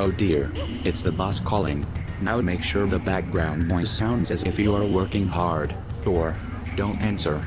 Oh dear, it's the boss calling. Now make sure the background noise sounds as if you are working hard, or don't answer.